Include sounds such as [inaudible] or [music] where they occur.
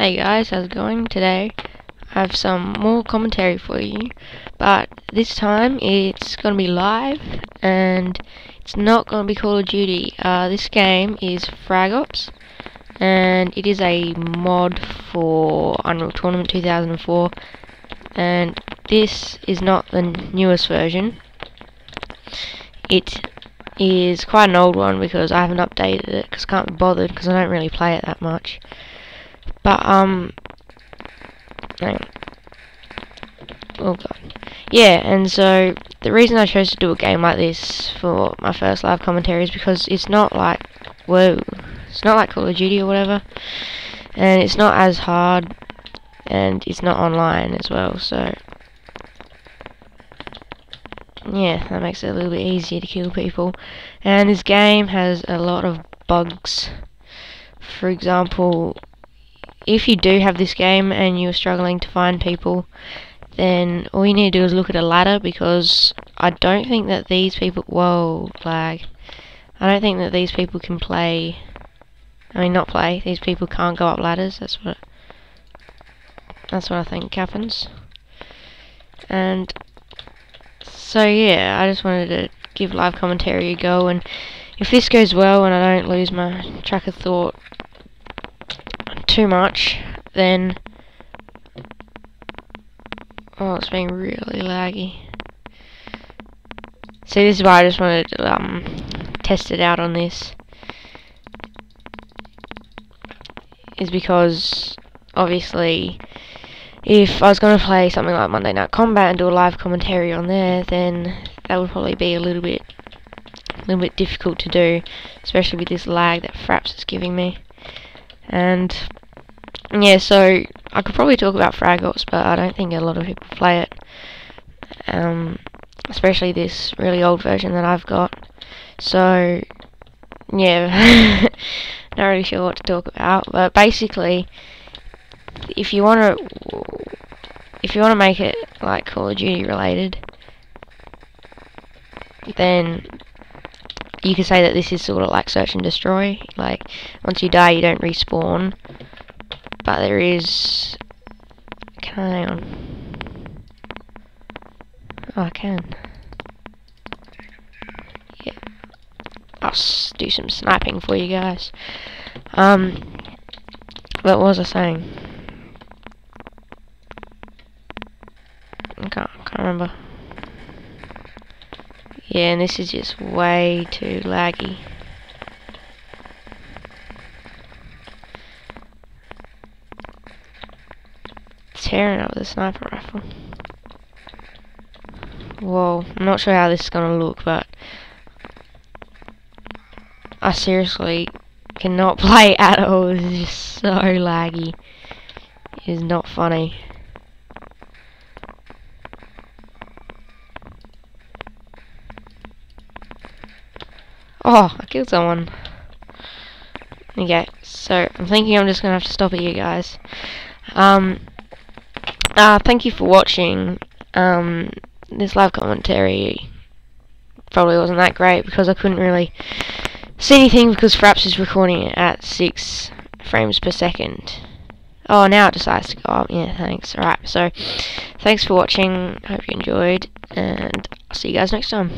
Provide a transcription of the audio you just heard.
Hey guys, how's it going? Today I have some more commentary for you, but this time it's going to be live and it's not going to be Call of Duty. Uh, this game is Frag Ops and it is a mod for Unreal Tournament 2004 and this is not the newest version. It is quite an old one because I haven't updated it because I can't be bothered because I don't really play it that much. But, um. Oh god. Yeah, and so the reason I chose to do a game like this for my first live commentary is because it's not like, whoa, it's not like Call of Duty or whatever, and it's not as hard, and it's not online as well, so yeah, that makes it a little bit easier to kill people. And this game has a lot of bugs. For example, if you do have this game and you're struggling to find people, then all you need to do is look at a ladder because I don't think that these people. Whoa, lag. I don't think that these people can play. I mean, not play. These people can't go up ladders. That's what. That's what I think happens. And so yeah, I just wanted to give live commentary a go, and if this goes well and I don't lose my track of thought too much, then oh, it's being really laggy. See, this is why I just wanted to um, test it out on this. Is because obviously if I was going to play something like Monday Night Combat and do a live commentary on there, then that would probably be a little bit, a little bit difficult to do, especially with this lag that Fraps is giving me. And yeah, so I could probably talk about Frag Ops, but I don't think a lot of people play it. Um, especially this really old version that I've got. So yeah, [laughs] not really sure what to talk about, but basically if you want to if you want to make it like Call of Duty related then you could say that this is sort of like search and destroy. Like once you die you don't respawn. But there is can I hang on. Oh I can. Yeah. I'll do some sniping for you guys. Um what was I saying? I can't, can't remember. Yeah, and this is just way too laggy. Tearing up the sniper rifle. Whoa, I'm not sure how this is gonna look, but I seriously cannot [laughs] play at all. This is just so laggy. It is not funny. Oh, I killed someone. Okay, so I'm thinking I'm just gonna have to stop it, you guys. Um, uh, thank you for watching. Um, this live commentary probably wasn't that great because I couldn't really see anything because Fraps is recording it at 6 frames per second. Oh, now it decides to go up. Yeah, thanks. Alright, so thanks for watching. Hope you enjoyed, and I'll see you guys next time.